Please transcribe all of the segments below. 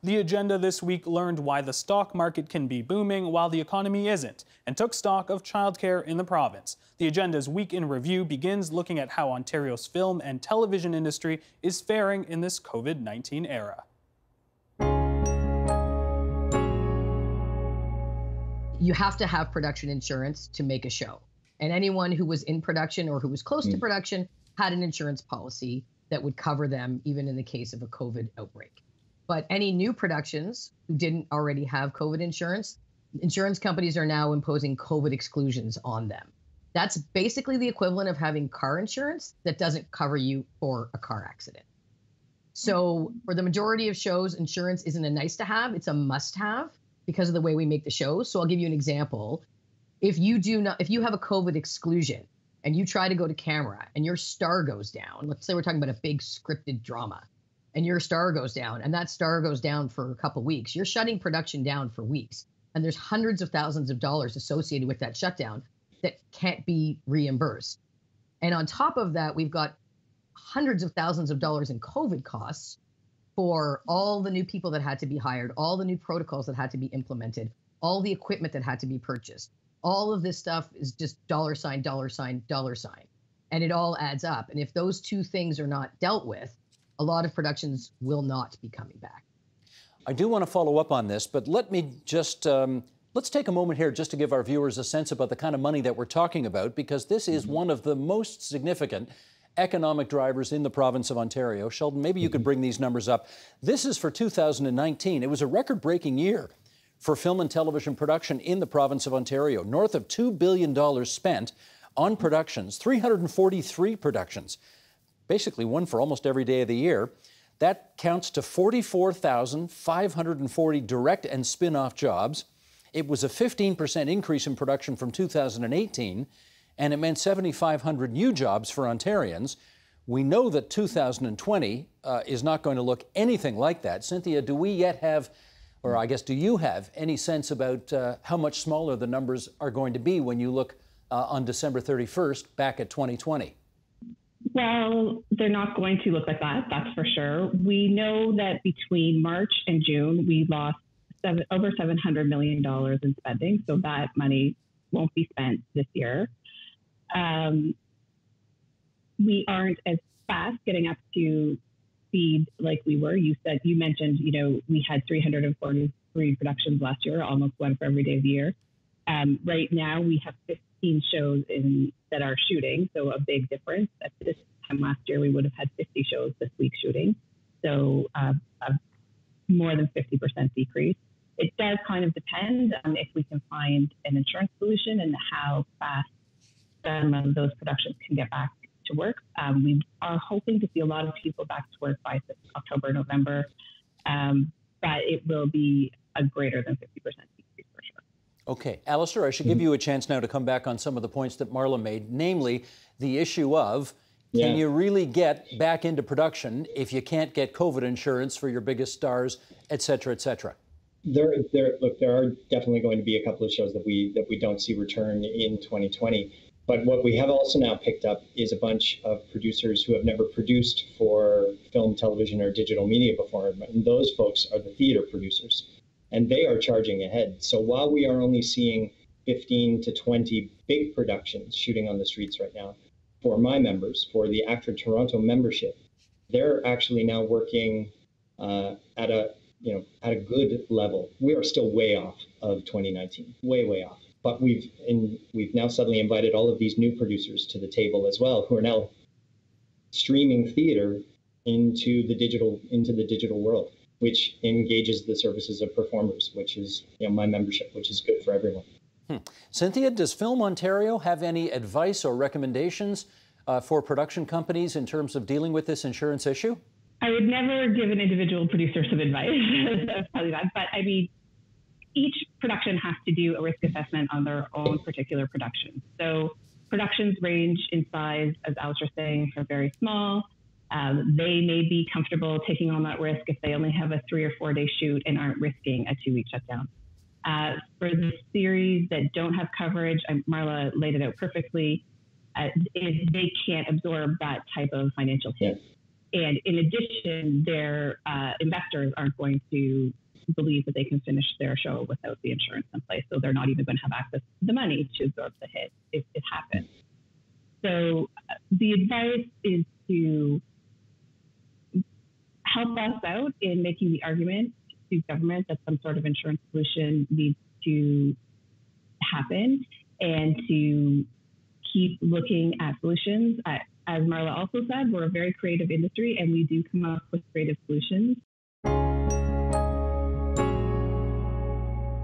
The agenda this week learned why the stock market can be booming while the economy isn't, and took stock of childcare in the province. The agenda's week in review begins looking at how Ontario's film and television industry is faring in this COVID 19 era. You have to have production insurance to make a show. And anyone who was in production or who was close mm. to production had an insurance policy that would cover them even in the case of a COVID outbreak. But any new productions who didn't already have COVID insurance, insurance companies are now imposing COVID exclusions on them. That's basically the equivalent of having car insurance that doesn't cover you for a car accident. So, mm-hmm. for the majority of shows, insurance isn't a nice to have, it's a must have because of the way we make the shows. So, I'll give you an example. If you do not, if you have a COVID exclusion, and you try to go to camera and your star goes down, let's say we're talking about a big scripted drama, and your star goes down, and that star goes down for a couple weeks, you're shutting production down for weeks. And there's hundreds of thousands of dollars associated with that shutdown that can't be reimbursed. And on top of that, we've got hundreds of thousands of dollars in COVID costs for all the new people that had to be hired, all the new protocols that had to be implemented, all the equipment that had to be purchased all of this stuff is just dollar sign, dollar sign, dollar sign. And it all adds up. And if those two things are not dealt with, a lot of productions will not be coming back. I do want to follow up on this, but let me just um, let's take a moment here just to give our viewers a sense about the kind of money that we're talking about, because this is mm-hmm. one of the most significant economic drivers in the province of Ontario. Sheldon, maybe you could mm-hmm. bring these numbers up. This is for 2019. It was a record breaking year for film and television production in the province of Ontario. North of $2 billion spent on productions, 343 productions, basically one for almost every day of the year. That counts to 44,540 direct and spin off jobs. It was a 15% increase in production from 2018, and it meant 7,500 new jobs for Ontarians. We know that 2020 uh, is not going to look anything like that. Cynthia, do we yet have or I guess, do you have any sense about uh, how much smaller the numbers are going to be when you look uh, on December 31st back at 2020? Well, they're not going to look like that, that's for sure. We know that between March and June, we lost seven, over $700 million in spending. So that money won't be spent this year. Um, we aren't as fast getting up to speed like we were. You said you mentioned, you know, we had 343 productions last year, almost one for every day of the year. Um, right now, we have 15 shows in that are shooting, so a big difference. At this time last year, we would have had 50 shows this week shooting, so uh, a more than 50% decrease. It does kind of depend on if we can find an insurance solution and how fast some of those productions can get back to work. Um, we are hoping to see a lot of people back to work by October, November, um, but it will be a greater than 50% decrease for sure. Okay, Alistair, I should give mm-hmm. you a chance now to come back on some of the points that Marla made, namely the issue of can you really get back into production if you can't get COVID insurance for your biggest stars, et cetera, et cetera? There, there, look, there are definitely going to be a couple of shows that we that we don't see return in 2020. But what we have also now picked up is a bunch of producers who have never produced for film, television, or digital media before. And those folks are the theater producers. And they are charging ahead. So while we are only seeing 15 to 20 big productions shooting on the streets right now, for my members, for the ACTRA Toronto membership, they're actually now working uh, at a you know at a good level. We are still way off of 2019, way way off. But we've in, we've now suddenly invited all of these new producers to the table as well, who are now streaming theater into the digital into the digital world, which engages the services of performers, which is you know my membership, which is good for everyone. Hmm. Cynthia, does Film Ontario have any advice or recommendations uh, for production companies in terms of dealing with this insurance issue? I would never give an individual producer some advice. probably that, but I mean, each production has to do a risk assessment on their own particular production. So productions range in size, as Alistair was saying, from very small. Um, they may be comfortable taking on that risk if they only have a three or four day shoot and aren't risking a two week shutdown. Uh, for the series that don't have coverage, Marla laid it out perfectly. Uh, they can't absorb that type of financial hit. and in addition, their uh, investors aren't going to believe that they can finish their show without the insurance in place. So they're not even going to have access to the money to absorb the hit if it happens. So uh, the advice is to help us out in making the argument to government that some sort of insurance solution needs to happen and to keep looking at solutions. As Marla also said, we're a very creative industry and we do come up with creative solutions.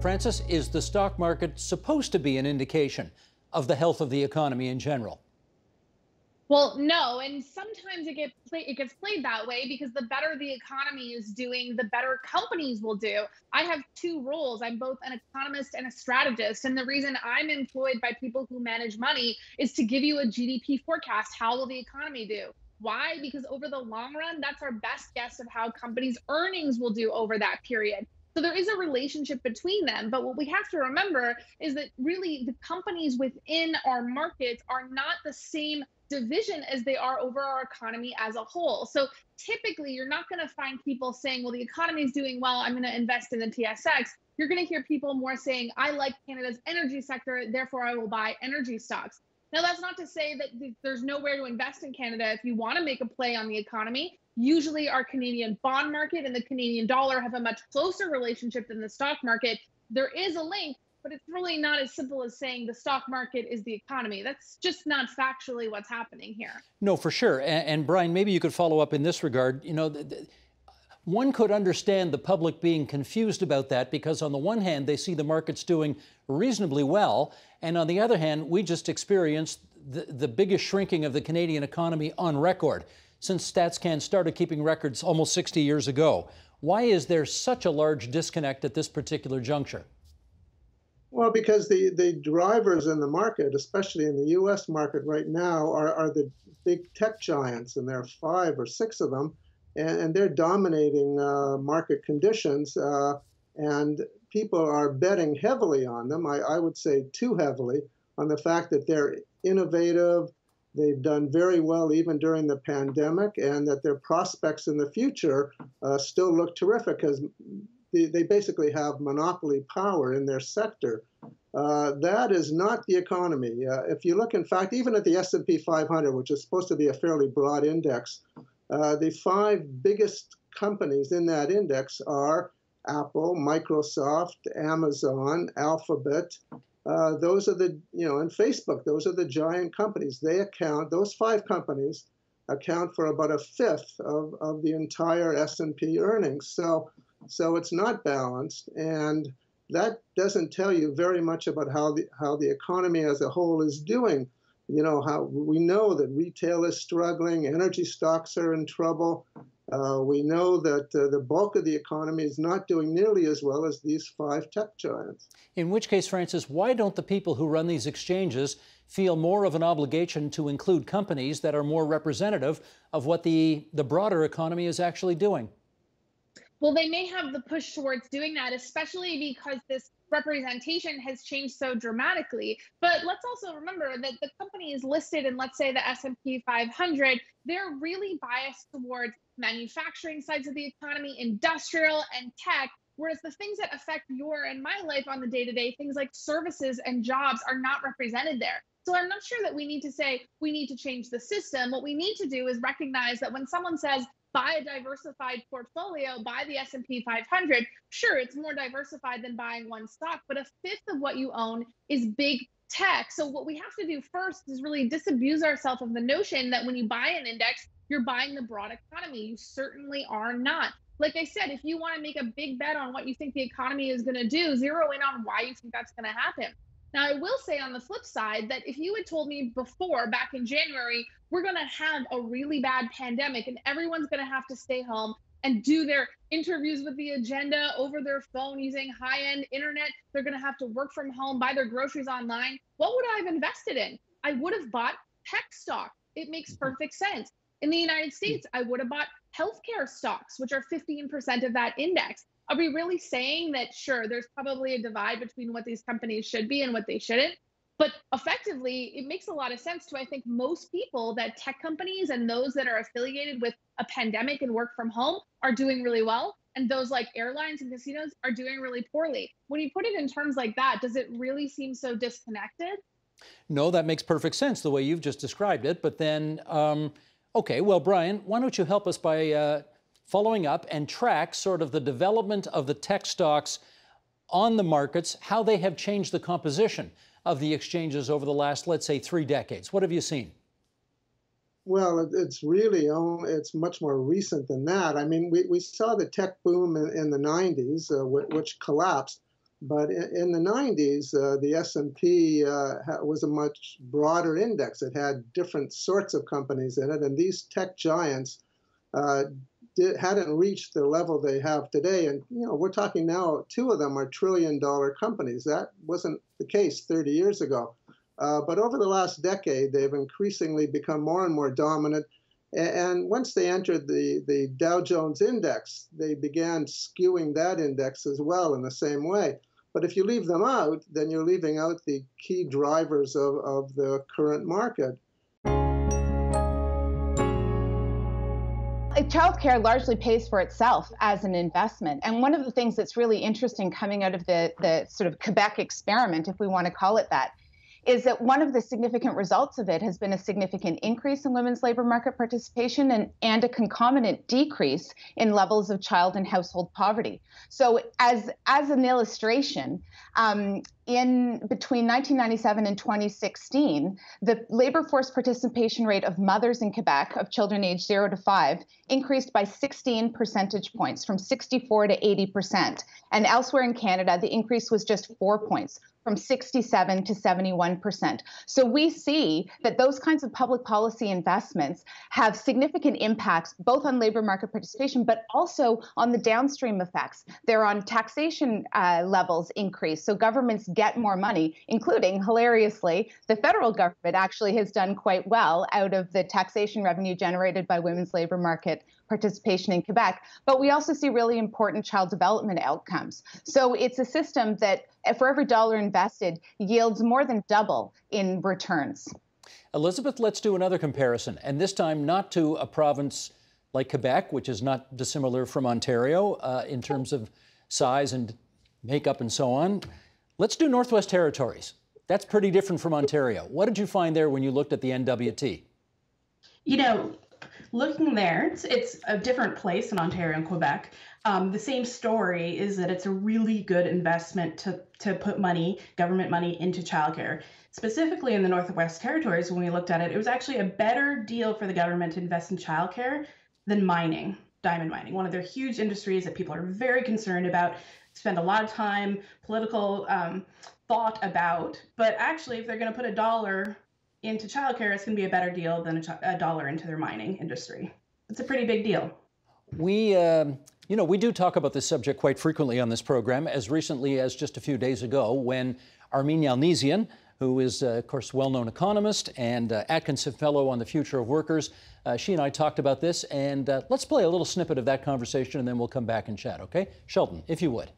Frances, is the stock market supposed to be an indication of the health of the economy in general? Well, no, and sometimes it gets play, it gets played that way because the better the economy is doing, the better companies will do. I have two roles. I'm both an economist and a strategist, and the reason I'm employed by people who manage money is to give you a GDP forecast. How will the economy do? Why? Because over the long run, that's our best guess of how companies' earnings will do over that period. So there is a relationship between them. But what we have to remember is that really the companies within our markets are not the same division as they are over our economy as a whole. So typically, you're not going to find people saying, well, the economy is doing well, I'm going to invest in the TSX. You're going to hear people more saying, I like Canada's energy sector, therefore I will buy energy stocks. Now, that's not to say that there's nowhere to invest in Canada if you want to make a play on the economy. Usually, our Canadian bond market and the Canadian dollar have a much closer relationship than the stock market. There is a link, but it's really not as simple as saying the stock market is the economy. That's just not factually what's happening here. No, for sure. And, and Brian, maybe you could follow up in this regard. You know, one could understand the public being confused about that because, on the one hand, they see the markets doing reasonably well, and on the other hand, we just experienced the, the biggest shrinking of the Canadian economy on record since StatsCan started keeping records almost 60 years ago. Why is there such a large disconnect at this particular juncture? Well, because the, the drivers in the market, especially in the US market right now, are, are the big tech giants, and there are five or six of them, and, and they're dominating uh, market conditions, uh, and people are betting heavily on them. I, I would say too heavily on the fact that they're innovative, they've done very well even during the pandemic, and that their prospects in the future uh, still look terrific because they, basically have monopoly power in their sector. Uh, that is not the economy. Uh, if you look, in fact, even at the S&P 500, which is supposed to be a fairly broad index, uh, the five biggest companies in that index are Apple, Microsoft, Amazon, Alphabet. Uh, those are the, you know, and Facebook. Those are the giant companies. They account. Those five companies account for about a fifth of, of the entire S&P earnings. So so it's not balanced, and that doesn't tell you very much about how the how the economy as a whole is doing. You know how we know that retail is struggling, energy stocks are in trouble. Uh, we know that uh, the bulk of the economy is not doing nearly as well as these five tech giants. In which case, Frances, why don't the people who run these exchanges feel more of an obligation to include companies that are more representative of what the, the broader economy is actually doing? Well, they may have the push towards doing that, especially because this representation has changed so dramatically. But let's also remember that the company is listed in, let's say, the S&P 500. They're really biased towards manufacturing sides of the economy, industrial and tech. Whereas the things that affect your and my life on the day to day, things like services and jobs, are not represented there. So I'm not sure that we need to say we need to change the system. What we need to do is recognize that when someone says buy a diversified portfolio, buy the S&P 500. Sure, it's more diversified than buying one stock, but a fifth of what you own is big tech. So what we have to do first is really disabuse ourselves of the notion that when you buy an index, you're buying the broad economy. You certainly are not. Like I said, if you want to make a big bet on what you think the economy is going to do, zero in on why you think that's going to happen. Now, I will say on the flip side that if you had told me before, back in January, we're going to have a really bad pandemic and everyone's going to have to stay home and do their interviews with the agenda over their phone using high end internet, they're going to have to work from home, buy their groceries online. What would I have invested in? I would have bought tech stock. It makes mm-hmm. perfect sense. In the United States, I would have bought healthcare stocks, which are 15% of that index are we really saying that sure there's probably a divide between what these companies should be and what they shouldn't But effectively, it makes a lot of sense to, I think, most people that tech companies and those that are affiliated with a pandemic and work from home are doing really well. And those like airlines and casinos are doing really poorly. When you put it in terms like that, does it really seem so disconnected? No, that makes perfect sense the way you've just described it. But then, um, okay, well, Brian, why don't you help us by uh, following up and track sort of the development of the tech stocks on the markets, how they have changed the composition of the exchanges over the last, let's say, three decades? What have you seen? Well, it's really it's much more recent than that. I mean, we, we saw the tech boom in, in the 90s, uh, which collapsed. But in, in the 90s, uh, the S&P uh, was a much broader index. It had different sorts of companies in it, and these tech giants uh, did, hadn't reached the level they have today. And you know, we're talking now. Two of them are trillion-dollar companies. That wasn't the case 30 years ago. Uh, but over the last decade, they've increasingly become more and more dominant. And once they entered the, the Dow Jones index, they began skewing that index as well in the same way. But if you leave them out, then you're leaving out the key drivers of, of the current market. Uh, childcare largely pays for itself as an investment. And one of the things that's really interesting coming out of the, the sort of Quebec experiment, if we want to call it that, is that one of the significant results of it has been a significant increase in women's labor market participation and, and a concomitant decrease in levels of child and household poverty. So, as, as an illustration, um, in between 1997 and 2016, the labor force participation rate of mothers in Quebec of children aged 0 to 5 increased by 16 percentage points from 64 to 80 percent. And elsewhere in Canada, the increase was just 4 points from 67 to 71%. So we see that those kinds of public policy investments have significant impacts both on labor market participation, but also on the downstream effects. They're on taxation uh, levels increase. So governments get more money, including, hilariously, the federal government actually has done quite well out of the taxation revenue generated by women's labor market participation in Quebec. But we also see really important child development outcomes. So it's a system that, for every dollar invested, yields more than double in returns. Elizabeth, let's do another comparison, and this time not to a province like Quebec, which is not dissimilar from Ontario uh, in terms of size and makeup and so on. Let's do Northwest Territories. That's pretty different from Ontario. What did you find there when you looked at the NWT? You know, looking there, it's, it's a different place in Ontario and Quebec. Um, the same story is that it's a really good investment to, to put money, government money, into childcare. Specifically in the Northwest Territories, when we looked at it, it was actually a better deal for the government to invest in childcare than mining, diamond mining, one of their huge industries that people are very concerned about, spend a lot of time, political um, thought about. But actually, if they're going to put a dollar into childcare, it's going to be a better deal than a, ch- a, dollar into their mining industry. It's a pretty big deal. We, uh, you know, we do talk about this subject quite frequently on this program, as recently as just a few days ago when Armine Yalnizyan, who is, uh, of course, well-known economist and uh, Atkinson Fellow on the Future of Workers, uh, she and I talked about this, and uh, let's play a little snippet of that conversation, and then we'll come back and chat, okay? Sheldon, if you would.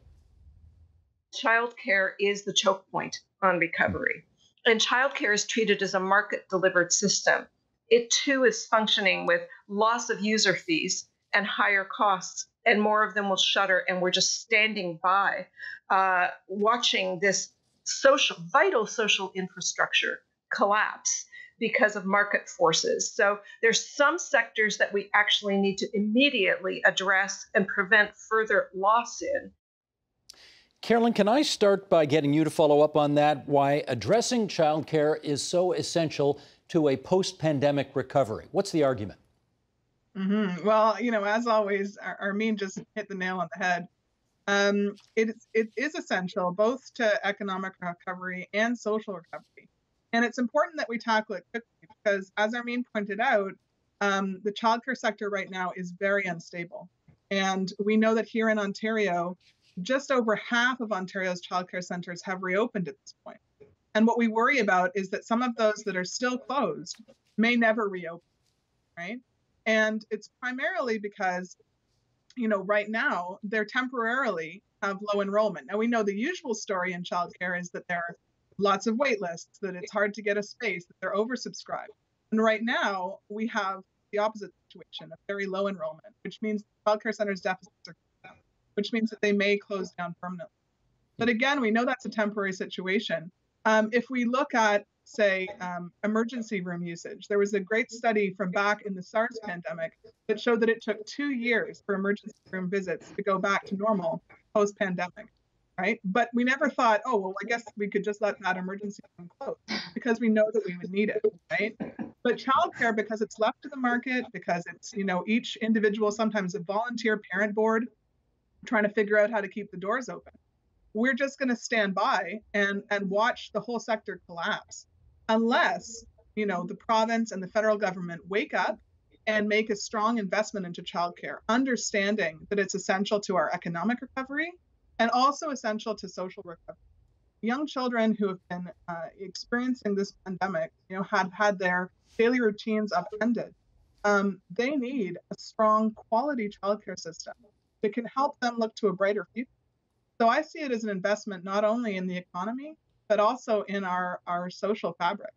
Childcare is the choke point on recovery and childcare is treated as a market delivered system. It too is functioning with loss of user fees and higher costs, and more of them will shutter. And we're just standing by, uh, watching this social, vital social infrastructure collapse because of market forces. So there's some sectors that we actually need to immediately address and prevent further loss in. Carolyn, can I start by getting you to follow up on that? Why addressing childcare is so essential to a post pandemic recovery? What's the argument? Mm-hmm. Well, you know, as always, Armine just hit the nail on the head. Um, it, is, it is essential both to economic recovery and social recovery. And it's important that we tackle it quickly because, as Armine pointed out, um, the childcare sector right now is very unstable. And we know that here in Ontario, just over half of Ontario's childcare centres have reopened at this point. And what we worry about is that some of those that are still closed may never reopen, right? And it's primarily because, you know, right now they're temporarily have low enrollment. Now we know the usual story in childcare is that there are lots of wait lists, that it's hard to get a space, that they're oversubscribed. And right now, we have the opposite situation, a very low enrollment, which means childcare centers deficits are which means that they may close down permanently. But again, we know that's a temporary situation. Um, if we look at, say, um, emergency room usage, there was a great study from back in the SARS pandemic that showed that it took two years for emergency room visits to go back to normal post pandemic right? But we never thought, oh, well, I guess we could just let that emergency room close because we know that we would need it, right? But childcare, because it's left to the market, because it's, you know, each individual, sometimes a volunteer parent board trying to figure out how to keep the doors open. We're just going to stand by and, and watch the whole sector collapse unless, you know, the province and the federal government wake up and make a strong investment into childcare, understanding that it's essential to our economic recovery and also essential to social recovery. Young children who have been uh, experiencing this pandemic, you know, have had their daily routines upended. Um, they need a strong quality childcare system that can help them look to a brighter future. So I see it as an investment not only in the economy, but also in our, our social fabric.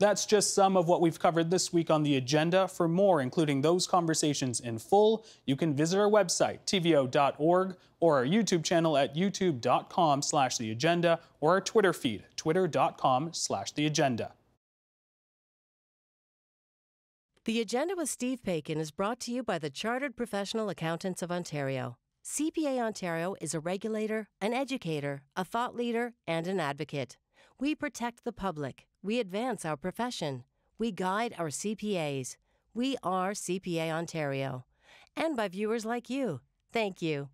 That's just some of what we've covered this week on the agenda. For more, including those conversations in full, you can visit our website, tvo.org, or our YouTube channel at youtube.com slash the agenda, or our Twitter feed, twitter.com slash the agenda. The Agenda with Steve Paikin is brought to you by the Chartered Professional Accountants of Ontario. CPA Ontario is a regulator, an educator, a thought leader, and an advocate. We protect the public. We advance our profession. We guide our CPAs. We are CPA Ontario. And by viewers like you. Thank you.